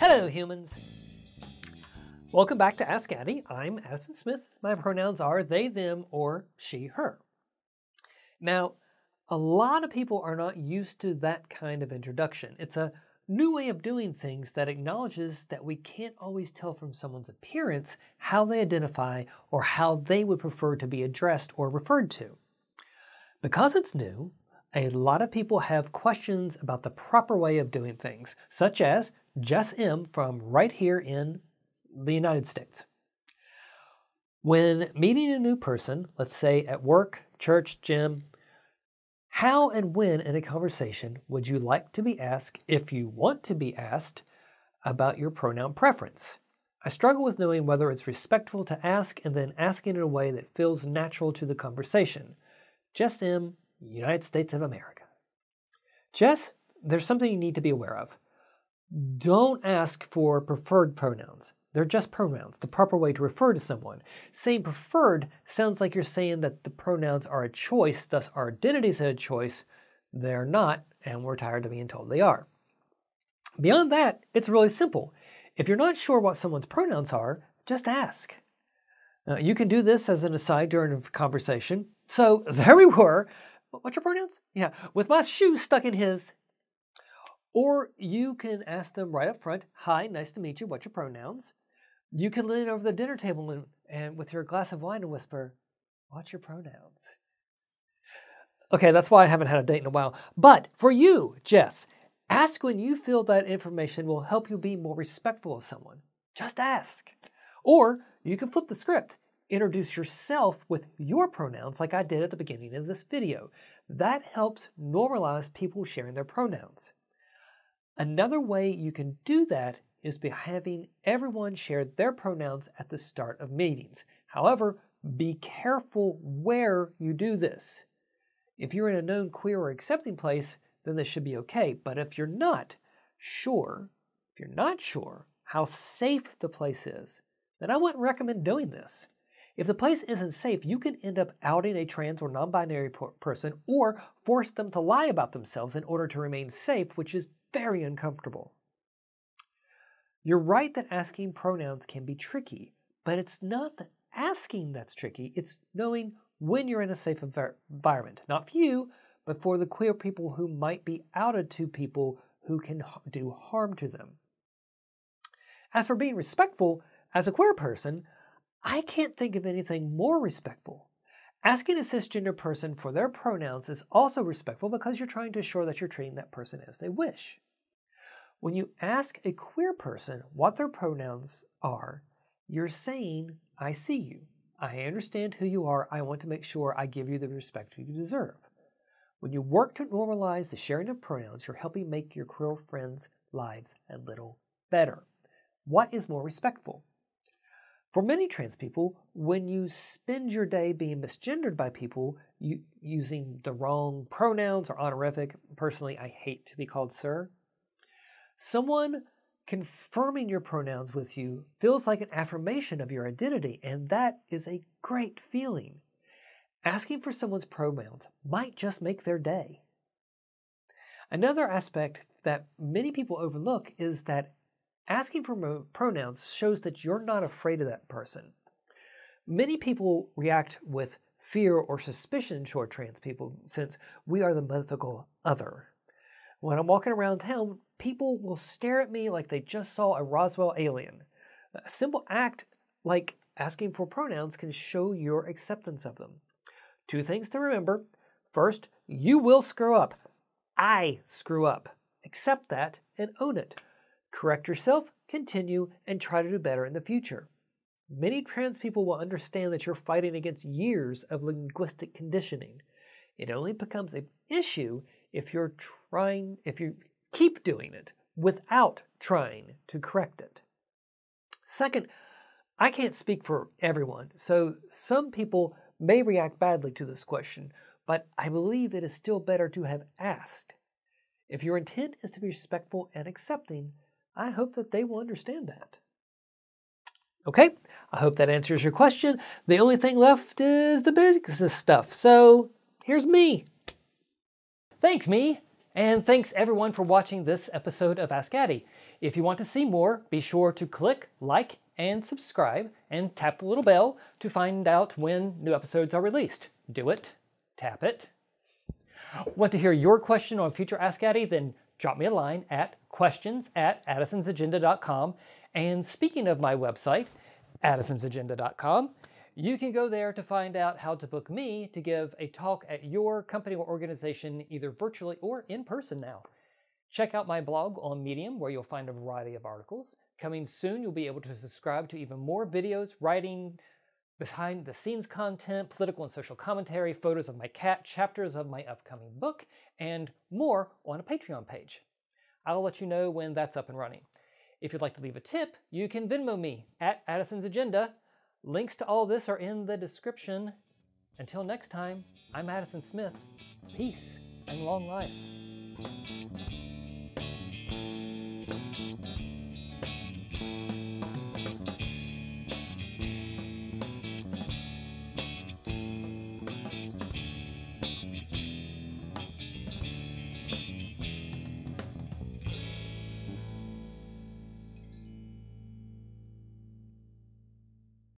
Hello, humans. Welcome back to Ask Addi. I'm Addison Smith. My pronouns are they, them, or she, her. Now, a lot of people are not used to that kind of introduction. It's a new way of doing things that acknowledges that we can't always tell from someone's appearance how they identify or how they would prefer to be addressed or referred to. Because it's new, a lot of people have questions about the proper way of doing things, such as Jess M from right here in the United States. When meeting a new person, let's say at work, church, gym, how and when in a conversation would you like to be asked, if you want to be asked, about your pronoun preference? I struggle with knowing whether it's respectful to ask and then asking in a way that feels natural to the conversation. Jess M, United States of America. Jess, there's something you need to be aware of. Don't ask for preferred pronouns. They're just pronouns, the proper way to refer to someone. Saying preferred sounds like you're saying that the pronouns are a choice, thus our identities are a choice. They're not, and we're tired of being told they are. Beyond that, it's really simple. If you're not sure what someone's pronouns are, just ask. Now, you can do this as an aside during a conversation. So there we were. What's your pronouns? Yeah, with my shoe stuck in his. Or you can ask them right up front, Hi, nice to meet you. What's your pronouns? You can lean over the dinner table and, and with your glass of wine and whisper, What's your pronouns? Okay, that's why I haven't had a date in a while. But for you, Jess, ask when you feel that information will help you be more respectful of someone. Just ask. Or you can flip the script. Introduce yourself with your pronouns like I did at the beginning of this video. That helps normalize people sharing their pronouns. Another way you can do that is by having everyone share their pronouns at the start of meetings. However, be careful where you do this. If you're in a known queer or accepting place, then this should be okay. But if you're not sure, if you're not sure how safe the place is, then I wouldn't recommend doing this. If the place isn't safe, you can end up outing a trans or non binary person or force them to lie about themselves in order to remain safe, which is very uncomfortable. You're right that asking pronouns can be tricky, but it's not the asking that's tricky, it's knowing when you're in a safe environment. Not for you, but for the queer people who might be outed to people who can do harm to them. As for being respectful, as a queer person, I can't think of anything more respectful. Asking a cisgender person for their pronouns is also respectful because you're trying to ensure that you're treating that person as they wish. When you ask a queer person what their pronouns are, you're saying, I see you. I understand who you are. I want to make sure I give you the respect you deserve. When you work to normalize the sharing of pronouns, you're helping make your queer friends' lives a little better. What is more respectful? For many trans people, when you spend your day being misgendered by people you, using the wrong pronouns or honorific, personally, I hate to be called sir, Someone confirming your pronouns with you feels like an affirmation of your identity, and that is a great feeling. Asking for someone's pronouns might just make their day. Another aspect that many people overlook is that asking for pronouns shows that you're not afraid of that person. Many people react with fear or suspicion toward trans people since we are the mythical other. When I'm walking around town, people will stare at me like they just saw a Roswell alien. A simple act like asking for pronouns can show your acceptance of them. Two things to remember. First, you will screw up. I screw up. Accept that and own it. Correct yourself, continue, and try to do better in the future. Many trans people will understand that you're fighting against years of linguistic conditioning. It only becomes an issue if you're trying, if you keep doing it without trying to correct it. Second, I can't speak for everyone, so some people may react badly to this question, but I believe it is still better to have asked. If your intent is to be respectful and accepting, I hope that they will understand that. Okay, I hope that answers your question. The only thing left is the business stuff. So here's me. Thanks, me. And thanks everyone for watching this episode of Ask Addi. If you want to see more, be sure to click like and subscribe and tap the little bell to find out when new episodes are released. Do it, tap it. Want to hear your question on future Ask Addi? Then drop me a line at questions at addisonsagenda.com. And speaking of my website, addisonsagenda.com, you can go there to find out how to book me to give a talk at your company or organization, either virtually or in person now. Check out my blog on Medium, where you'll find a variety of articles. Coming soon, you'll be able to subscribe to even more videos, writing, behind the scenes content, political and social commentary, photos of my cat, chapters of my upcoming book, and more on a Patreon page. I'll let you know when that's up and running. If you'd like to leave a tip, you can Venmo me at Addison's Agenda. Links to all this are in the description. Until next time, I'm Addison Smith. Peace and long life.